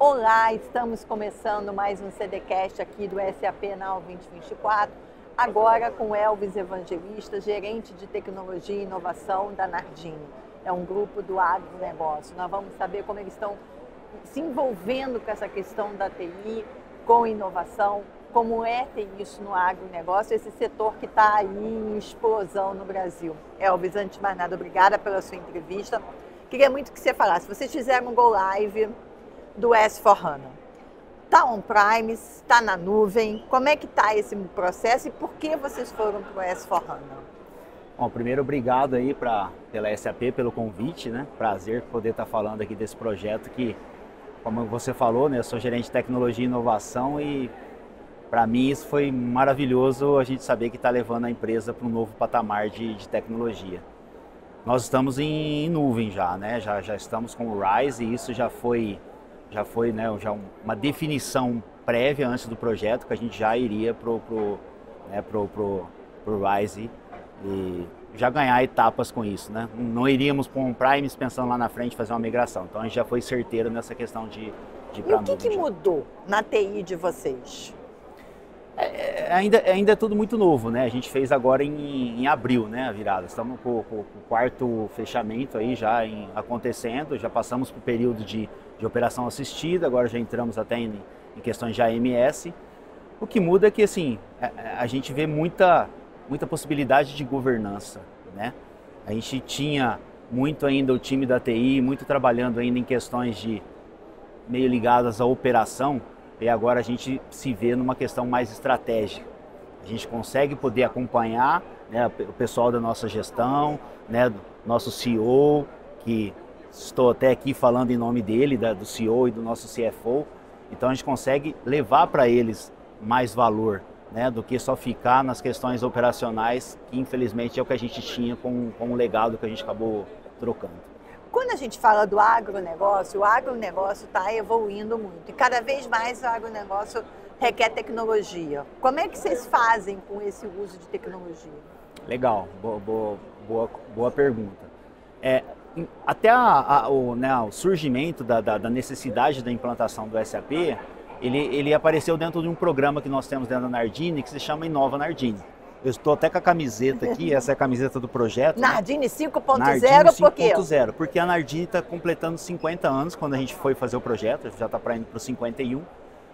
Olá, estamos começando mais um CDcast aqui do SAP Now 2024, agora com Elvis Evangelista, gerente de tecnologia e inovação da Nardini. É um grupo do agronegócio. Nós vamos saber como eles estão se envolvendo com essa questão da TI, com inovação, como é ter isso no agronegócio, esse setor que está aí em explosão no Brasil. Elvis, antes de mais nada, obrigada pela sua entrevista. Queria muito que você falasse, vocês fizeram um Go Live do S4HANA. Está on-prime, está na nuvem, como é que está esse processo e por que vocês foram para o S4HANA? Bom, primeiro, obrigado aí pra, pela SAP, pelo convite, né? Prazer poder estar tá falando aqui desse projeto que, como você falou, né? Eu sou gerente de tecnologia e inovação e para mim isso foi maravilhoso a gente saber que está levando a empresa para um novo patamar de, de, tecnologia. Nós estamos em, em, nuvem já, né? Já, já estamos com o Rise e isso já foi, já foi né, já uma definição prévia antes do projeto que a gente já iria pro, pro, né, pro, pro, pro Rise e já ganhar etapas com isso, né? Não iríamos para um Prime pensando lá na frente fazer uma migração. Então a gente já foi certeiro nessa questão de, de E o que, que mudou na TI de vocês? É, é, ainda, ainda é tudo muito novo, né? A gente fez agora em, em abril, né, a virada. Estamos com, com, com, o quarto fechamento aí já em, acontecendo, já passamos para o período de, de operação assistida, agora já entramos até em, em questões de AMS. O que muda é que, assim, a, é, a gente vê muita muita possibilidade de governança, né? A gente tinha muito ainda o time da TI, muito trabalhando ainda em questões de meio ligadas à operação, e agora a gente se vê numa questão mais estratégica. A gente consegue poder acompanhar né, o pessoal da nossa gestão, né, nosso CEO, que estou até aqui falando em nome dele, da, do CEO e do nosso CFO. Então a gente consegue levar para eles mais valor, né, do que só ficar nas questões operacionais, que infelizmente é o que a gente tinha com, com o legado que a gente acabou trocando. Quando a gente fala do agronegócio, o agronegócio está evoluindo muito e cada vez mais o agronegócio requer tecnologia. Como é que vocês fazem com esse uso de tecnologia? Legal, boa, boa, boa, boa pergunta. É, até a, a, o, né, o, surgimento da, da, da necessidade da implantação do SAP, ele, ele apareceu dentro de um programa que nós temos dentro da Nardini que se chama Inova Nardini. Eu estou até com a camiseta aqui, essa é a camiseta do projeto. Nardini 5.0 por quê? 5.0, porque a Nardini está completando 50 anos quando a gente foi fazer o projeto, já está para indo para o 51.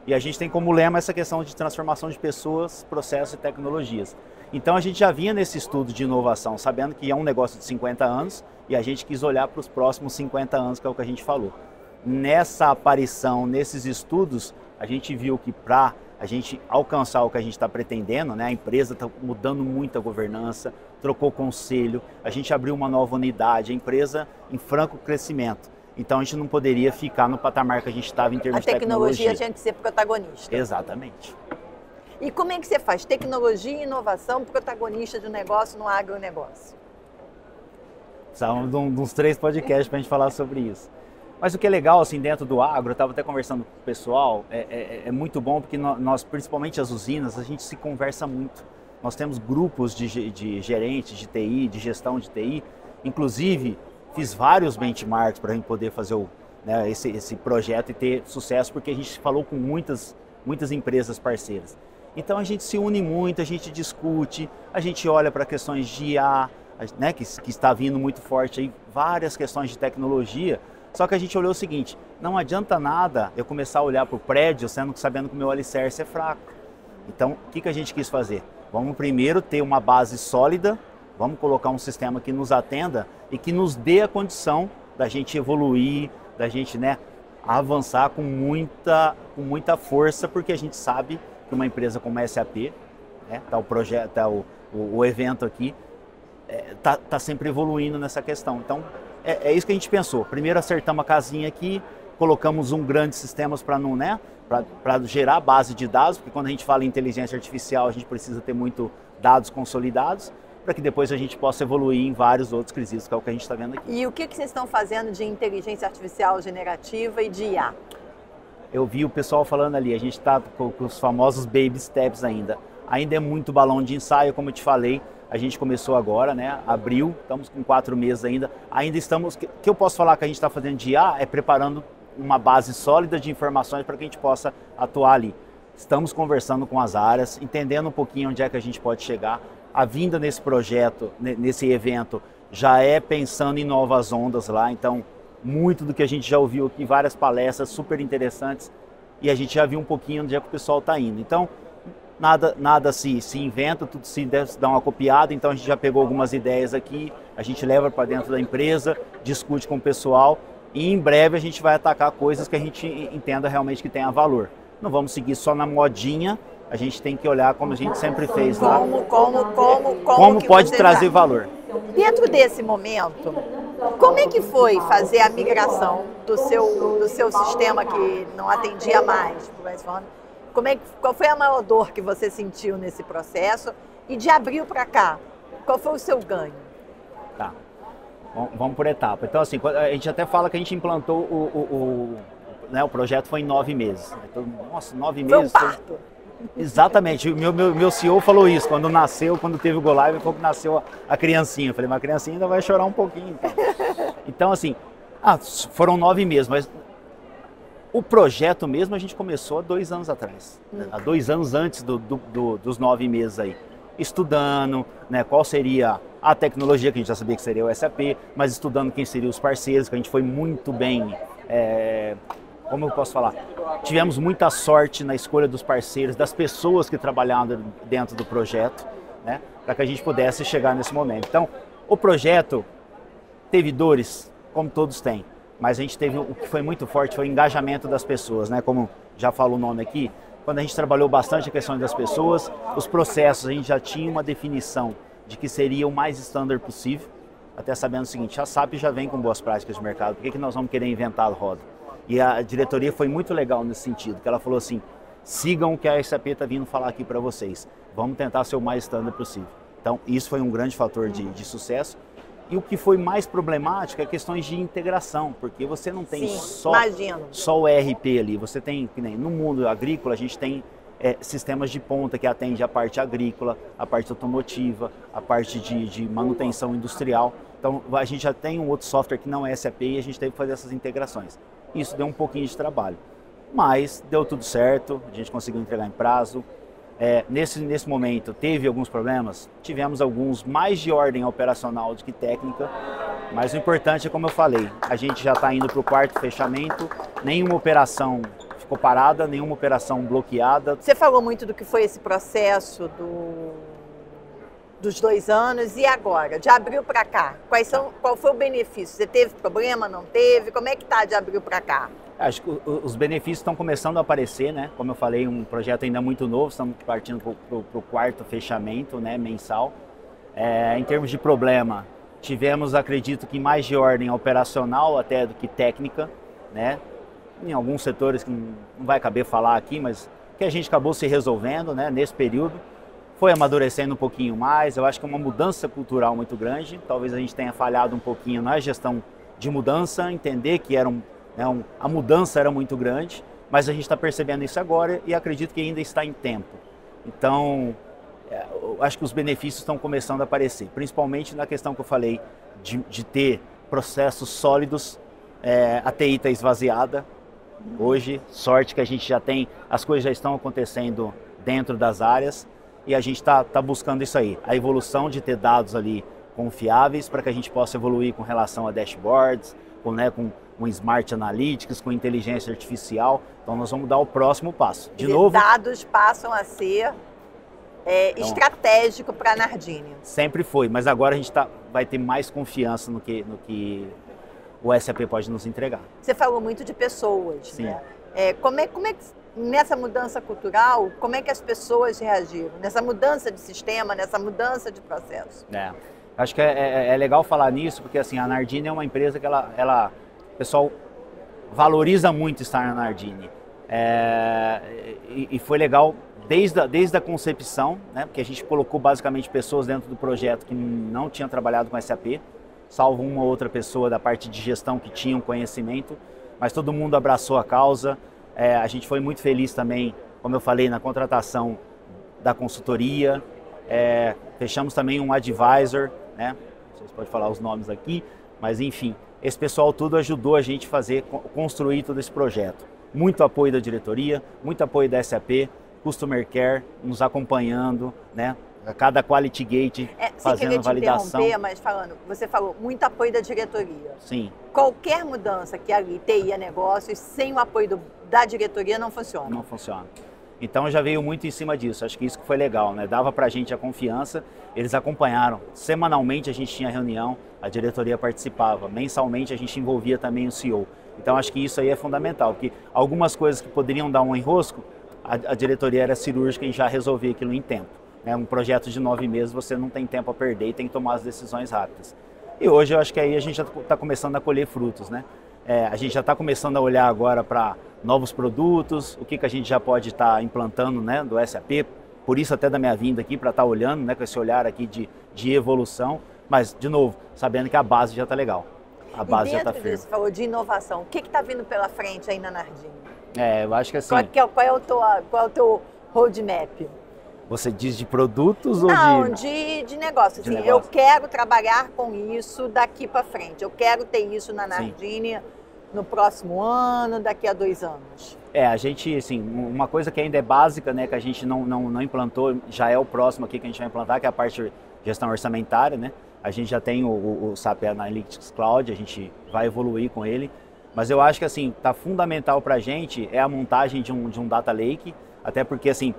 E a gente tem como lema essa questão de transformação de pessoas, processos e tecnologias. Então a gente já vinha nesse estudo de inovação, sabendo que é um negócio de 50 anos e a gente quis olhar para os próximos 50 anos, que é o que a gente falou. Nessa aparição, nesses estudos, a gente viu que para a gente alcançar o que a gente está pretendendo, né? a empresa está mudando muito a governança, trocou conselho, a gente abriu uma nova unidade, a empresa em franco crescimento. Então a gente não poderia ficar no patamar que a gente estava em termos de tecnologia. A tecnologia tinha que ser protagonista. Exatamente. E como é que você faz tecnologia e inovação protagonista de um negócio no agronegócio? Precisávamos de uns três podcasts para a gente falar sobre isso. Mas o que é legal, assim, dentro do agro, eu estava até conversando com o pessoal, é, é, é muito bom porque nós, principalmente as usinas, a gente se conversa muito. Nós temos grupos de, de gerentes de TI, de gestão de TI. Inclusive, fiz vários benchmarks para a gente poder fazer o, né, esse, esse projeto e ter sucesso, porque a gente falou com muitas, muitas empresas parceiras. Então a gente se une muito, a gente discute, a gente olha para questões de IA, né, que, que está vindo muito forte aí, várias questões de tecnologia só que a gente olhou o seguinte, não adianta nada eu começar a olhar para o prédio sendo sabendo que o meu alicerce é fraco. Então, o que, que a gente quis fazer? Vamos primeiro ter uma base sólida, vamos colocar um sistema que nos atenda e que nos dê a condição da gente evoluir, da gente né, avançar com muita, com muita força, porque a gente sabe que uma empresa como a SAP, né, tá o projeto, tá o, o, o evento aqui, está é, tá, sempre evoluindo nessa questão. Então, é, é, isso que a gente pensou. Primeiro acertamos a casinha aqui, colocamos um grande sistema para não, né, para gerar base de dados, porque quando a gente fala em inteligência artificial, a gente precisa ter muito dados consolidados, para que depois a gente possa evoluir em vários outros quesitos, que é o que a gente está vendo aqui. E o que, que vocês estão fazendo de inteligência artificial generativa e de IA? Eu vi o pessoal falando ali, a gente está com, com os famosos baby steps ainda. Ainda é muito balão de ensaio, como eu te falei, a gente começou agora, né? Abril, estamos com quatro meses ainda. Ainda estamos. O que eu posso falar que a gente está fazendo de IA é preparando uma base sólida de informações para que a gente possa atuar ali. Estamos conversando com as áreas, entendendo um pouquinho onde é que a gente pode chegar. A vinda nesse projeto, nesse evento, já é pensando em novas ondas lá, então muito do que a gente já ouviu aqui, várias palestras super interessantes e a gente já viu um pouquinho onde é que o pessoal está indo. Então, nada, nada se, se inventa, tudo se dá uma copiada, então a gente já pegou algumas ideias aqui, a gente leva para dentro da empresa, discute com o pessoal e em breve a gente vai atacar coisas que a gente entenda realmente que tenha valor. Não vamos seguir só na modinha, a gente tem que olhar como a gente sempre fez lá. Como, como, como, como, como pode trazer valor. Dentro desse momento, como é que foi fazer a migração do seu, do seu sistema que não atendia mais para o Como é, qual foi a maior dor que você sentiu nesse processo? E de abril para cá, qual foi o seu ganho? Tá. Bom, vamos por etapa. Então, assim, a gente até fala que a gente implantou o, o, o, né, o projeto foi em nove meses. Então, nossa, nove foi meses. Um parto. Exatamente. O meu, meu, meu CEO falou isso quando nasceu, quando teve o Go Live, quando nasceu a, a criancinha. Eu falei, mas a criancinha ainda vai chorar um pouquinho. Então, então assim, ah, foram nove meses, mas o projeto mesmo a gente começou há dois anos atrás. Né? Há dois anos antes do, do, do, dos nove meses aí. Estudando né, qual seria a tecnologia, que a gente já sabia que seria o SAP, mas estudando quem seriam os parceiros, que a gente foi muito bem. É, como eu posso falar? Tivemos muita sorte na escolha dos parceiros, das pessoas que trabalhavam dentro do projeto, né, para que a gente pudesse chegar nesse momento. Então, o projeto teve dores, como todos têm, mas a gente teve o que foi muito forte foi o engajamento das pessoas, né? Como já falou o nome aqui, quando a gente trabalhou bastante a questão das pessoas, os processos a gente já tinha uma definição de que seria o mais standard possível, até sabendo o seguinte, a SAP já vem com boas práticas de mercado, por que, que nós vamos querer inventar a roda? E a diretoria foi muito legal nesse sentido, que ela falou assim, sigam o que a SAP está vindo falar aqui para vocês, vamos tentar ser o mais standard possível. Então, isso foi um grande fator de, de sucesso. E o que foi mais problemático é questões de integração, porque você não tem Sim, só, só o ERP ali, você tem, no mundo agrícola, a gente tem é, sistemas de ponta que atende a parte agrícola, a parte automotiva, a parte de, de, manutenção industrial. Então a gente já tem um outro software que não é SAP e a gente teve que fazer essas integrações. Isso deu um pouquinho de trabalho, mas deu tudo certo, a gente conseguiu entregar em prazo. É, nesse, nesse momento teve alguns problemas, tivemos alguns mais de ordem operacional do que técnica, mas o importante é como eu falei, a gente já está indo para o quarto fechamento, nenhuma operação ficou parada, nenhuma operação bloqueada. Você falou muito do que foi esse processo do, dos dois anos e agora, de abril para cá, quais são, qual foi o benefício? Você teve problema, não teve? Como é que está de abril para cá? Acho que os benefícios estão começando a aparecer, né? Como eu falei, um projeto ainda muito novo, estamos partindo para o quarto fechamento né, mensal. É, em termos de problema, tivemos, acredito que mais de ordem operacional até do que técnica, né? Em alguns setores que não vai caber falar aqui, mas que a gente acabou se resolvendo né, nesse período. Foi amadurecendo um pouquinho mais, eu acho que é uma mudança cultural muito grande. Talvez a gente tenha falhado um pouquinho na gestão de mudança, entender que era um né? Um, a mudança era muito grande, mas a gente está percebendo isso agora e acredito que ainda está em tempo. Então, é, acho que os benefícios estão começando a aparecer, principalmente na questão que eu falei de, de ter processos sólidos. É, a TI está esvaziada hoje, sorte que a gente já tem, as coisas já estão acontecendo dentro das áreas e a gente está tá buscando isso aí, a evolução de ter dados ali confiáveis para que a gente possa evoluir com relação a dashboards, com, né, com com Smart Analytics, com inteligência artificial. Então nós vamos dar o próximo passo. De novo. Dados passam a ser é, então, estratégico para a Nardini. Sempre foi, mas agora a gente tá, vai ter mais confiança no que, no que o SAP pode nos entregar. Você falou muito de pessoas, Sim. né? É, como, é, como é que nessa mudança cultural, como é que as pessoas reagiram? Nessa mudança de sistema, nessa mudança de processo? É. Acho que é, é, é legal falar nisso, porque assim, a Nardini é uma empresa que ela, ela o pessoal valoriza muito estar na Nardini. É, e, e, foi legal desde a, desde a concepção, né, porque a gente colocou basicamente pessoas dentro do projeto que não tinham trabalhado com SAP, salvo uma ou outra pessoa da parte de gestão que tinham conhecimento, mas todo mundo abraçou a causa. É, a gente foi muito feliz também, como eu falei, na contratação da consultoria. É, fechamos também um advisor, né? Vocês podem falar os nomes aqui, mas enfim, esse pessoal tudo ajudou a gente fazer, construir todo esse projeto. Muito apoio da diretoria, muito apoio da SAP, Customer Care nos acompanhando, né? Cada Quality Gate é, fazendo validação. mas falando, você falou muito apoio da diretoria. Sim. Qualquer mudança que ali TI é negócios, sem o apoio do, da diretoria não funciona. Não funciona. Então já veio muito em cima disso. Acho que isso que foi legal, né? Dava para a gente a confiança. Eles acompanharam. Semanalmente a gente tinha reunião, a diretoria participava. Mensalmente a gente envolvia também o CEO. Então acho que isso aí é fundamental, porque algumas coisas que poderiam dar um enrosco, a, a diretoria era cirúrgica e já resolvia aquilo em tempo. Né? Um projeto de nove meses você não tem tempo a perder e tem que tomar as decisões rápidas. E hoje eu acho que aí a gente já está começando a colher frutos, né? É, a gente já está começando a olhar agora para novos produtos, o que, que a gente já pode estar tá implantando né, do SAP, por isso até da minha vinda aqui, para estar tá olhando né, com esse olhar aqui de, de evolução, mas, de novo, sabendo que a base já está legal. A base já está firme. Você falou de inovação, o que está vindo pela frente aí na Nardini? É, eu acho que assim... Qual, é, qual, é, o teu, qual é o teu roadmap? Você diz de produtos ou Não, de... de, de negócio. De assim, negócio. Eu quero trabalhar com isso daqui para frente. Eu quero ter isso na Nardini Sim. no próximo ano, daqui a dois anos. É, a gente, assim, uma coisa que ainda é básica, né, que a gente não, não, não implantou, já é o próximo aqui que a gente vai implantar, que é a parte de gestão orçamentária, né? A gente já tem o, o, o SAP Analytics Cloud, a gente vai evoluir com ele. Mas eu acho que, assim, tá fundamental para a gente é a montagem de um, de um data lake, até porque, assim,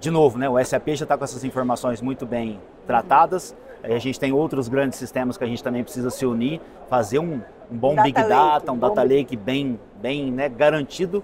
de novo, né, o SAP já está com essas informações muito bem tratadas. A gente tem outros grandes sistemas que a gente também precisa se unir, fazer um, um bom data Big Data, um Data Lake bem, bem né, garantido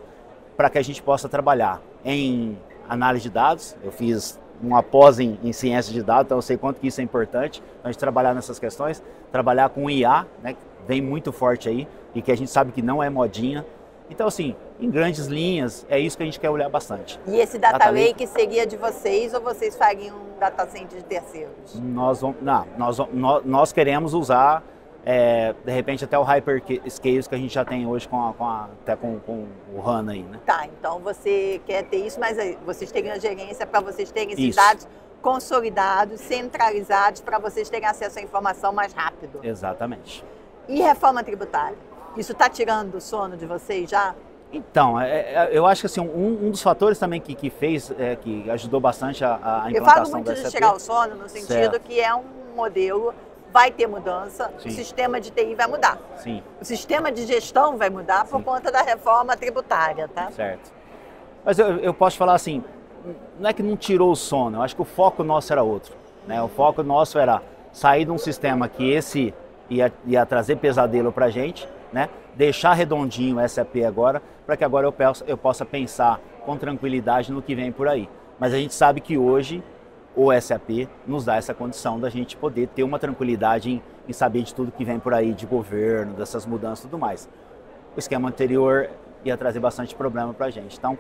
para que a gente possa trabalhar em análise de dados. Eu fiz uma pós em, em, ciência de dados, então eu sei quanto que isso é importante. A gente trabalhar nessas questões, trabalhar com IA, né, que vem muito forte aí e que a gente sabe que não é modinha. Então, assim, em grandes linhas, é isso que a gente quer olhar bastante. E esse data, data lake, lake seria de vocês ou vocês fariam um data center de terceiros? Nós, vamos, não, nós, nós queremos usar, é, de repente, até o hyperscales que a gente já tem hoje com, a, com a, até com, com, o HANA aí, né? Tá, então você quer ter isso, mas vocês teriam a gerência para vocês terem esses isso. dados consolidados, centralizados, para vocês terem acesso à informação mais rápido. Exatamente. E reforma tributária? Isso está tirando o sono de vocês já? Então, é, é, eu acho que assim, um, um, dos fatores também que, que fez, é, que ajudou bastante a, a implantação Eu falo muito de tirar o sono no sentido certo. que é um modelo, vai ter mudança, Sim. o sistema de TI vai mudar. Sim. O sistema de gestão vai mudar Sim. por conta da reforma tributária, tá? Certo. Mas eu, eu posso falar assim, não é que não tirou o sono, eu acho que o foco nosso era outro. Né? O foco nosso era sair de um sistema que esse ia, ia trazer pesadelo para a gente, né? deixar redondinho o SAP agora, para que agora eu, peço, eu possa pensar com tranquilidade no que vem por aí. Mas a gente sabe que hoje o SAP nos dá essa condição da gente poder ter uma tranquilidade em, em saber de tudo que vem por aí, de governo, dessas mudanças e tudo mais. O esquema anterior ia trazer bastante problema para a gente. Então,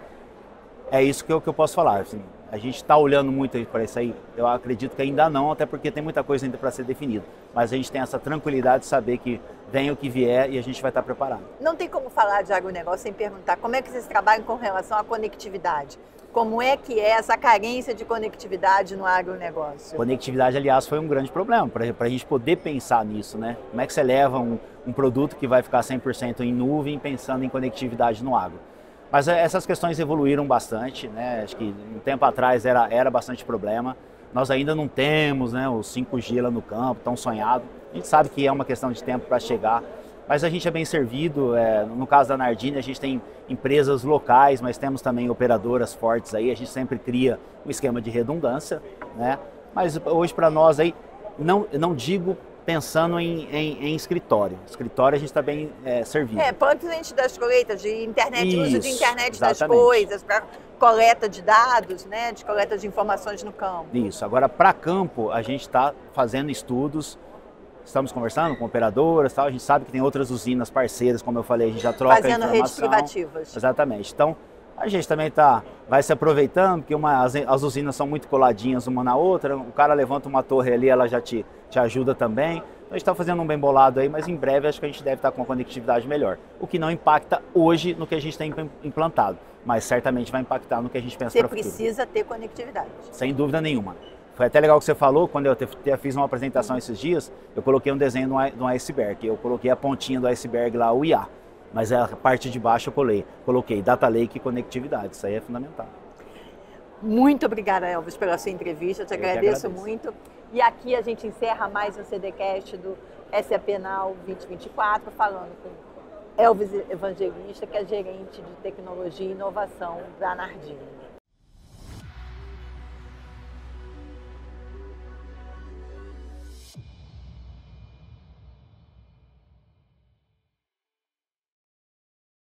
é isso que eu, que eu posso falar. A gente está olhando muito para isso aí. Eu acredito que ainda não, até porque tem muita coisa ainda para ser definida. Mas a gente tem essa tranquilidade de saber que vem o que vier e a gente vai estar tá preparado. Não tem como falar de agronegócio sem perguntar como é que vocês trabalham com relação à conectividade. Como é que é essa carência de conectividade no agronegócio? Conectividade, aliás, foi um grande problema para a gente poder pensar nisso, né? Como é que você leva um, um produto que vai ficar 100% em nuvem pensando em conectividade no agro? Mas é, essas questões evoluíram bastante, né? Acho que um tempo atrás era, era bastante problema. Nós ainda não temos né, o 5G lá no campo, tão sonhado. A gente sabe que é uma questão de tempo para chegar, mas a gente é bem servido. É, no caso da Nardini, a gente tem empresas locais, mas temos também operadoras fortes aí. A gente sempre cria um esquema de redundância, né? Mas hoje para nós aí, não, não digo pensando em, em, em, escritório. Escritório a gente está bem é, servido. É, antes das colheitas de internet, Isso, uso de internet exatamente. das coisas, para coleta de dados, né, de coleta de informações no campo. Isso. Agora, para campo, a gente está fazendo estudos, estamos conversando com operadoras, tal. a gente sabe que tem outras usinas parceiras, como eu falei, a gente já troca Fazendo informação. redes privativas. Exatamente. Então, a gente também tá, vai se aproveitando, porque uma, as, as, usinas são muito coladinhas uma na outra, o cara levanta uma torre ali, ela já te, te ajuda também. Então a gente está fazendo um bem bolado aí, mas em breve acho que a gente deve estar tá com uma conectividade melhor. O que não impacta hoje no que a gente tem implantado, mas certamente vai impactar no que a gente pensa para o futuro. Você precisa ter conectividade. Sem dúvida nenhuma. Foi até legal que você falou, quando eu te, fiz uma apresentação esses dias, eu coloquei um desenho de um iceberg. Eu coloquei a pontinha do iceberg lá, o IA. Mas a parte de baixo eu coloquei, coloquei Data Lake e conectividade. Isso aí é fundamental. Muito obrigada, Elvis, pela sua entrevista. Eu te eu agradeço, agradeço, muito. E aqui a gente encerra mais um CDcast do SAP Now 2024, falando com Elvis Evangelista, que é gerente de tecnologia e inovação da Nardini.